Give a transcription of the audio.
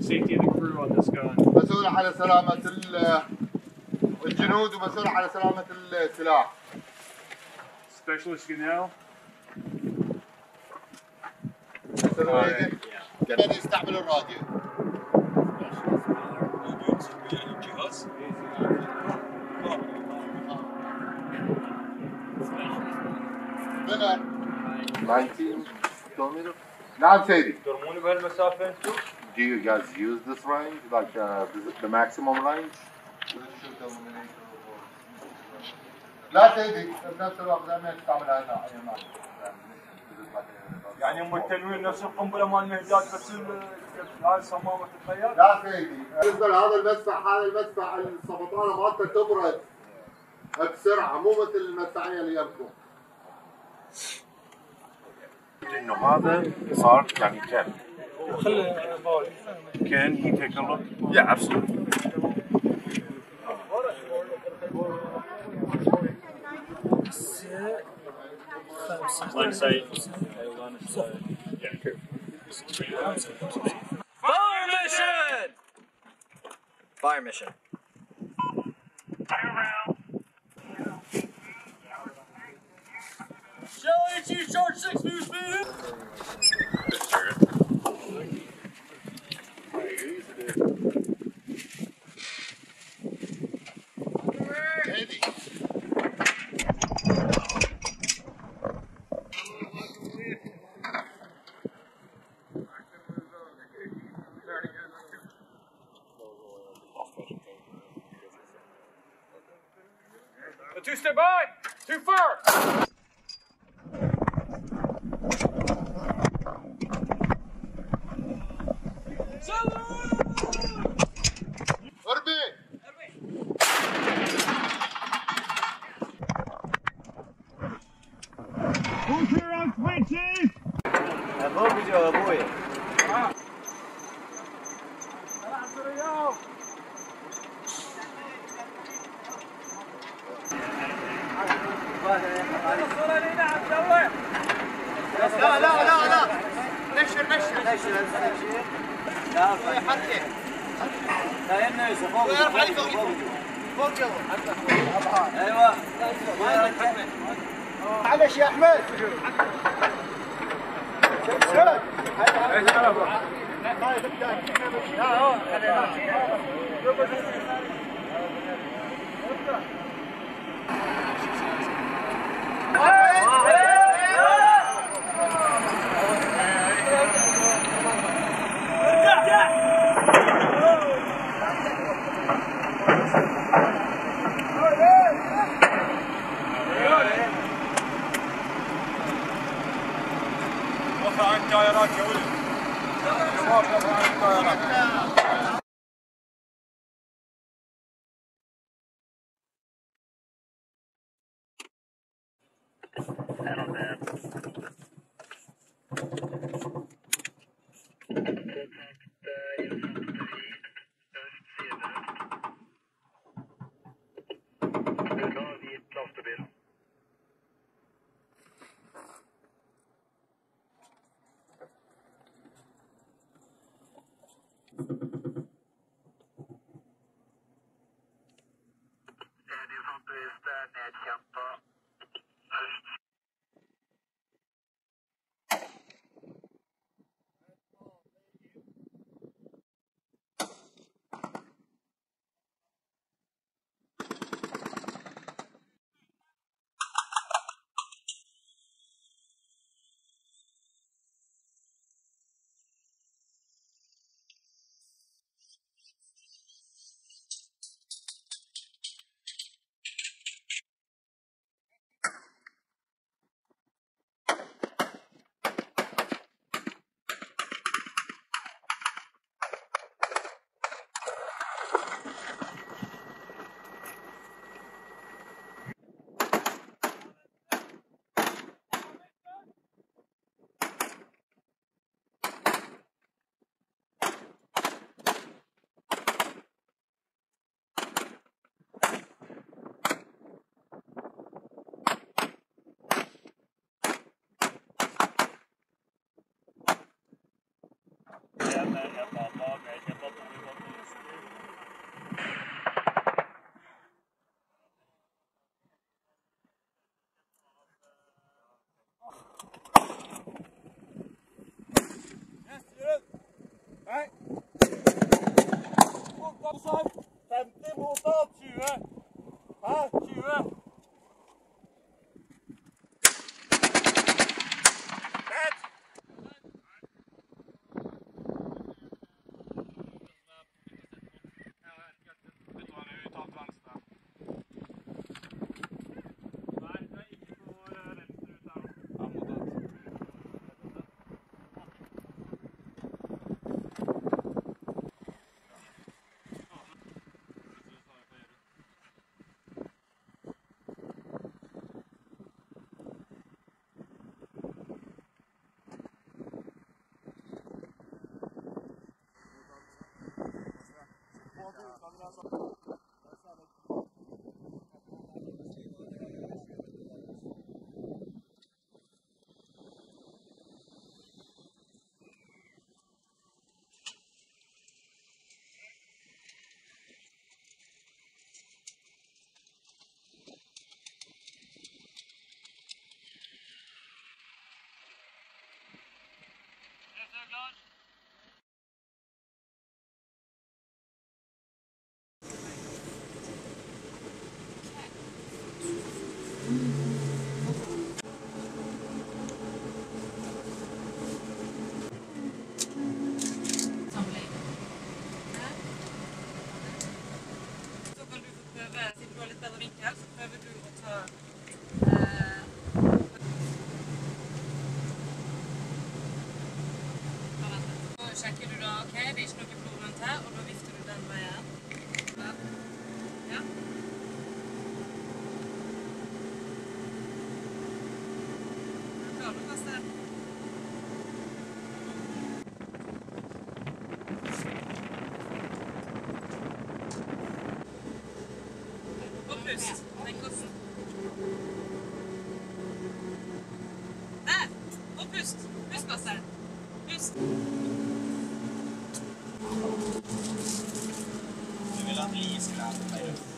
safety of the crew on this gun. مسؤول على سلامة ال- الجنود ومسؤول على سلامة السلاح. Specialist Ganell. كان يستعمل الراديو. بنر 19 kilometer نعم سيدي ترموني بهالمسافه أنتم؟ Do you guys use this range, like uh, the- the maximum range? لا سيدي بنفس الوقت لما تستعملها هنا. يعني هم التنوير نفس القنبله مال المهداد بس هاي صمامه الخيال؟ لا سيدي بالنسبة لهذا المدفع هذا المدفع السبطانة مالته تبرد بسرعة مو مثل المدفعيه اللي يمكم انه هذا صار يعني كان Can he take a look? Yeah, absolutely. Fire mission! Fire mission. Make you charge six moves, man. two step on, too far. أبوي جو أبوي لا لا لا لا نشر نشر نشر لا حركه لا فوق ويرفع عليه فوق فوق أيوه معلش يا أحمد. رفع التايرات please stand jump up. that F off. Lord. Prøve, siden du har litt bedre vinkel, så prøver du å ta eh, sjekker du da, ok, det er ikke noe først. Der! Og pust. Pust, Pust. Du vil ha en lise deg.